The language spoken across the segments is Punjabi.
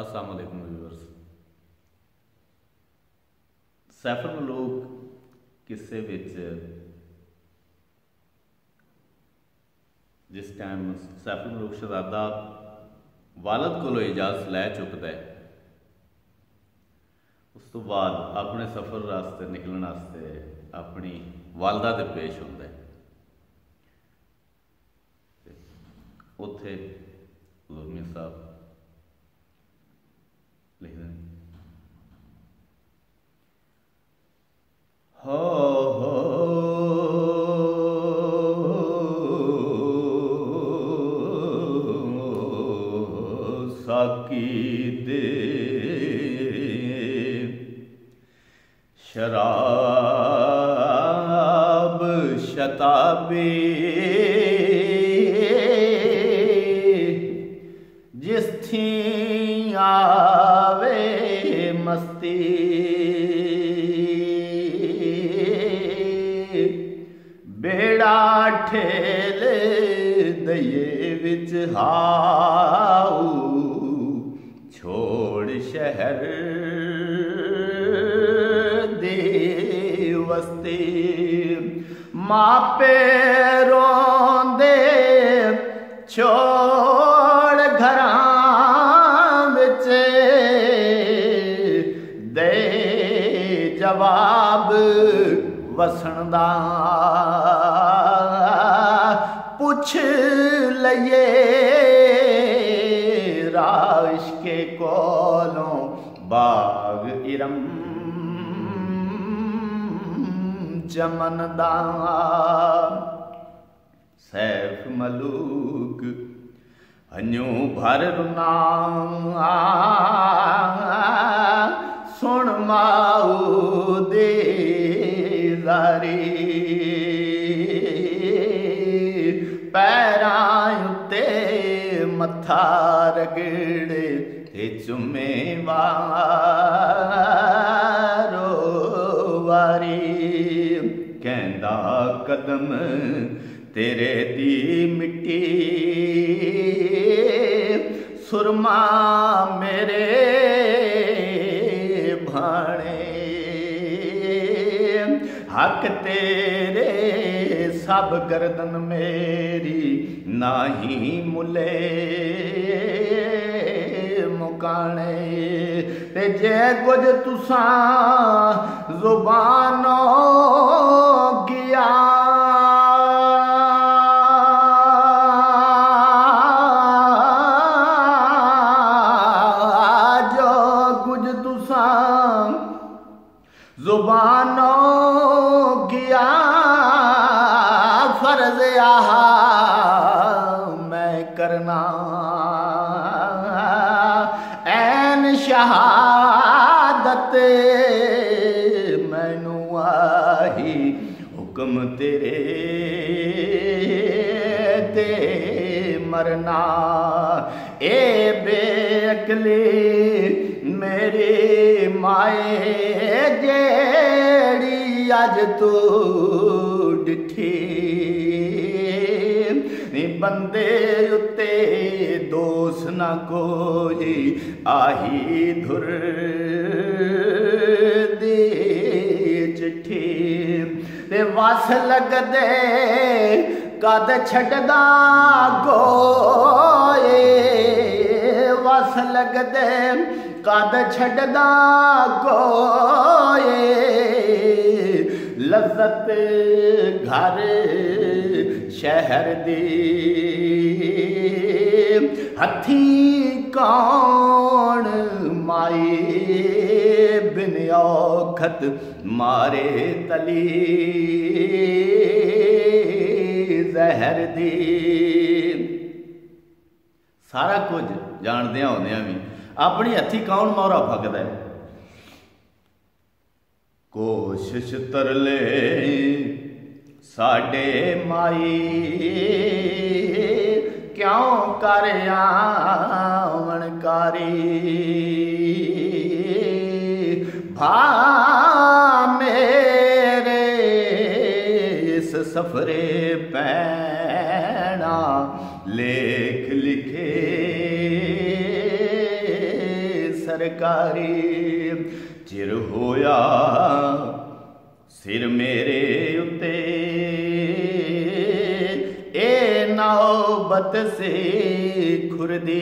ਅਸਲਾਮ ਅਲੈਕੁਮ ਵੀਵਰਸ। ਸੈਫਰ ਮਲੂਕ ਕਿਸੇ ਵਿੱਚ ਜਿਸ ਟਾਈਮ ਸੈਫਰ ਮਲੂਕ ਸ਼ਹਜ਼ਾਦਾ ਵਾਲਦ ਕੋਲੋਂ ਇਜਾਜ਼ਤ ਲੈ ਚੁੱਕਦਾ ਹੈ, ਉਸ ਤੋਂ ਬਾਅਦ ਆਪਣੇ ਸਫ਼ਰ ਵਾਸਤੇ ਨਿਕਲਣ ਵਾਸਤੇ ਆਪਣੀ ਵਾਲਦਾ ਦੇ ਪੇਸ਼ ਹੁੰਦਾ ਹੈ। ਉੱਥੇ ਗੁਰਮੀਰ ਸਾਹਿਬ ਲਿਖਦੇ ਨੇ। ਹੋ ਹੋ ਸਾਕੀ ਦੇ ਸ਼ਰਾਬ ਸ਼ਤਾਬੀ ਬੇੜਾ ਠੇਲੇ ਦਈਏ ਵਿੱਚ ਹਾਉ ਛੋੜ ਸ਼ਹਿਰ ਦੇ ਵਸਤੀ ਮਾਪੇ ਰੋ ਵਸਣ ਦਾ ਪੁੱਛ ਲਈਏ ਰਾਸ਼ਕੇ ਕੋਲੋਂ ਬਾਗ ਇਰਮ। ਚਮਨ ਦਾ ਸੈਫ ਮਲੂਕ ਹਨਿਉ ਭਰ ਰੁਨਾ ਸੁਣ ਮਾਉ ਦੇ ਜ਼ਾਰੀ ਪੈਰਾਂ ਉੱਤੇ ਮੱਥਾ ਰਗੜੇ ਤੇ ਚੁੰਮੇ ਵਾਰੋ ਵਾਰੀ। ਕਹਿੰਦਾ, ਕਦਮ ਤੇਰੇ ਦੀ ਮਿੱਟੀ, ਸੁਰਮਾ ਮੇਰੇ ਭਾਣੇ حق تيري سڀ گردن ميري ناهي ملي. مڪاڻي تي جي ڪجهه تسان جبانون اين شاد مينو آهي حڪم تيري تي مرنا اي بيڪلي مير مائي جيڙي اڄ تون ڏٺي بندي اتي دوس نه ڪوئي آهي ਕਦ ਛੱਡਦਾ لڳند ڪد ਲੱਗਦੇ ਕਦ ਛੱਡਦਾ ڪد ਲਜ਼ਤ ਘਰੇ ਸ਼ਹਿਰ ਦੀ ਹੱਥੀ ਕਾਣ ਮਾਈ ਬਿਨ ਔਖਤ ਮਾਰੇ ਤਲੀ। ਜ਼ਹਿਰ ਦੀ ਸਾਰਾ ਕੁਝ ਜਾਣਦਿਆਂ ਹੁੰਦਿਆਂ ਵੀ ਆਪਣੀ ਹੱਥੀ ਕੌਣ ਮੌਰਾ ਫੱਕਦਾ ਹੈ? ਕੋਸ਼ਿਸ਼ ਤਰਲੇ ਸਾਡੇ ਮਾਈ ਕਿਉਂ ਕਰ ਆਵਣ ਕਾਰੀ ਭਾ ਮੇਰੇ ਇਸ ਸਫਰੇ ਪੈਣਾ ਲੇਖ ਲਿਖੇ ਸਰਕਾਰੀ ਚਿਰ ਹੋਇਆ ਸਿਰ ਮੇਰੇ ਉੱਤੇ। ਨੌਬਤ ਸੇ ਖੁਰਦੀ।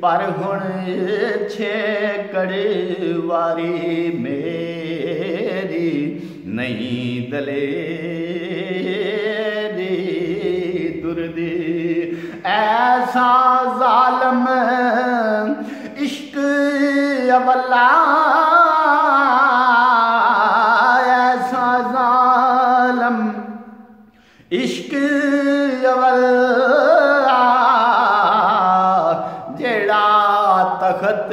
ਪਰ ਹੁਣ ਛੇ ਵਾਰੀ ਮੇਰੀ ਨਹੀਂ ਦਲੇ ਦੀ ਦੁਰਦੀ। ਐਸਾ ਤਖਤ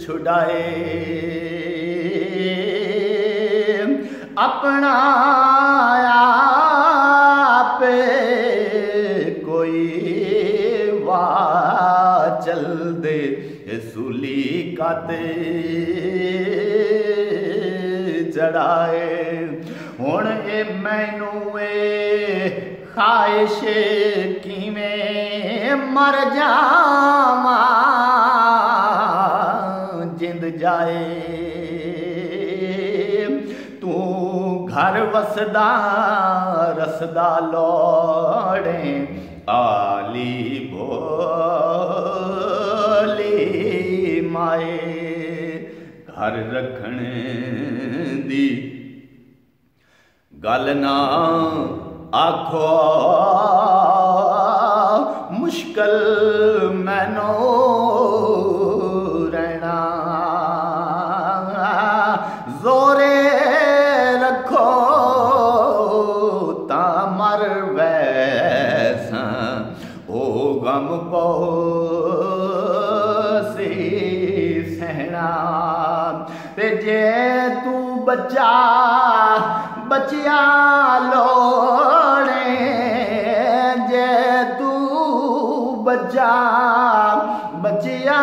ਛੁਡਾਏ। ਆਪਣਾ ਆਪੇ ਕੋਈ ਵਾ ਚਲਦੇ ਸੂਲੀ ਕਾਤੇ ਜੜਾਏ ਹੁਣ ਇਹ ਮੈਨੂੰ ਏ ਖਾਇਸ਼ ਕਿਵੇਂ ਮਰ ਜਾਵਾਂ? ਜਾਏ। ਤੂੰ ਘਰ ਵਸਦਾ, ਰਸਦਾ ਲੋੜੇ, ਆਲੀ ਬੋਲੀ ਮਾਏ। ਘਰ ਰੱਖਣ ਦੀ ਗੱਲ ਨਾ ਆਖੋ, ਮੁਸ਼ਕਲ ਮੈਨੋ ਰਹਿਣਾ। بچا بچيا لوڙي جي تون بچا بچيا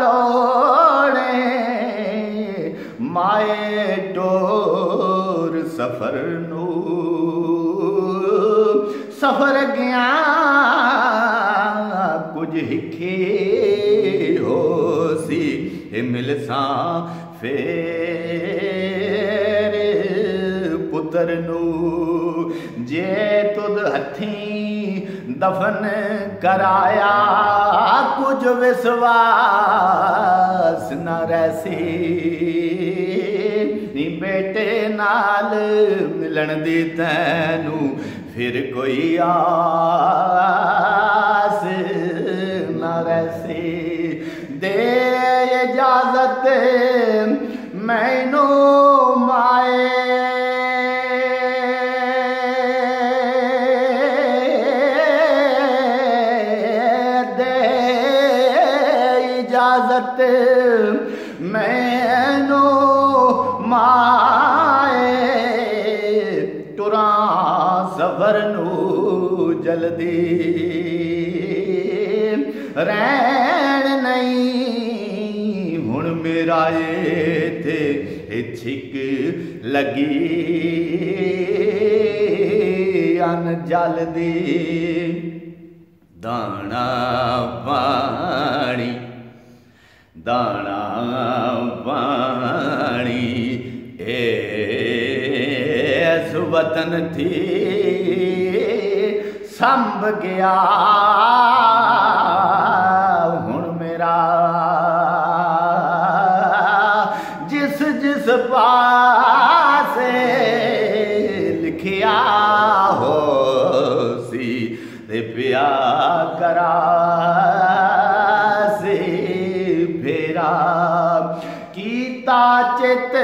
لوڙي. مائي ٽور سفر نو سفر ڪيان ڪجهه همل سا في ਪੁੱਤਰ ਨੂੰ ਜੇ ਤੁਧ ਹੱਥੀ ਦਫਨ ਕਰਾਇਆ, ਕੁਝ ਵਿਸਵਾਸ ਨਾ ਰਹਿਸੀ ਨੀ ਬੇਟੇ ਨਾਲ ਮਿਲਣ ਦੀ ਤੈਨੂੰ ਫਿਰ ਕੋਈ ਆਸ ਨਾ ਰਹਿਸੀ ਦੇ ਇਜਾਜ਼ਤ ਮੈਨੂੰ इजाज़त। मै माए तुरा सबर न जल्दी। रैण थे छिक लगी। अन जल्दी ਦਾਣਾ ਪਾਣੀ ਦਾਣਾ ਪਾਣੀ। ਏ ਸੁਵਤਨ ਥੀ ਸੰਭ ਗਿਆ ਕੀਤਾ ਚਿਤ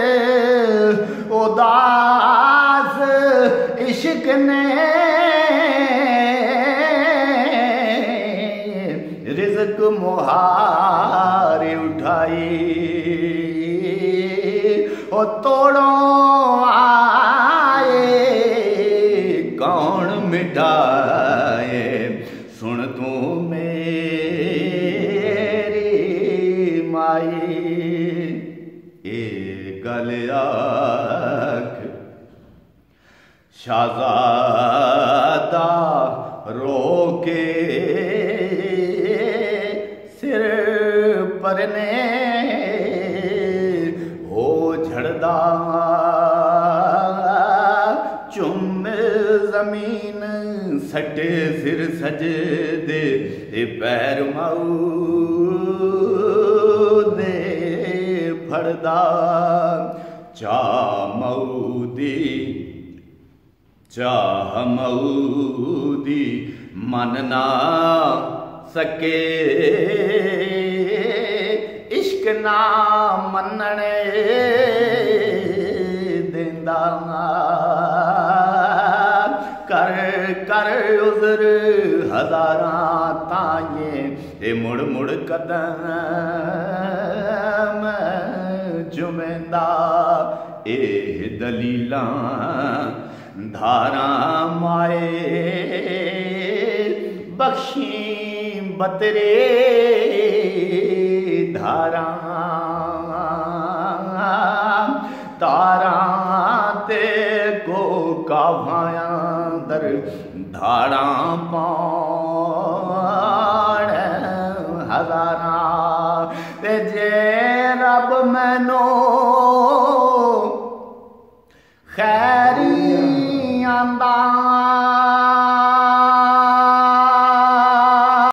ਉਦਾਸ ਇਸ਼ਕ ਨੇ ਰਿਜ਼ਕ ਮੁਹਾਰ ਉਠਾਈ ਉਹ ਤੋੜੋਂ ਆਏ ਕੌਣ ਮਿਟਾਏ ਸੁਣ ਤੂੰ ਮੇਰੀ felak Şazada roke ਸਿਰ ਪਰਨੇ ਹੋ ਝੜਦਾ ਚੁੰਮ ਜ਼ਮੀਨ ਸੱਟੇ ਸਿਰ ਸਜਦੇ ਤੇ ਪੈਰ ਮਾਉ ਦੇ ਫੜਦਾ ਚਾ ਮਉਦੀ ਚਾਹ ਮਉਦੀ ਮਨ ਨਾ ਸਕੇ ਇਸ਼ਕ ਨਾ ਮੰਨਣੇ ਦਿੰਦਾ ਕਰ ਕਰ ਉਜ਼ਰ ਹਜ਼ਾਰਾਂ ਤਾਈਏ ਤੇ ਮੁੜ ਮੁੜ ਕਦਮ ਜੁਮੈਂਦਾ ਇਹ ਦਲੀਲਾਂ ਧਾਰਾਂ ਮਾਏ ਬਖਸ਼ੀ ਬਤਰੇ ਧਾਰਾਂ ਤਾਰਾਂ ਤੇ ਕੋ ਕਾਵਾਂ ਅੰਦਰ ਧਾਰਾਂ ਪਾਣ ਹਜ਼ਾਰਾਂ ਤੇ no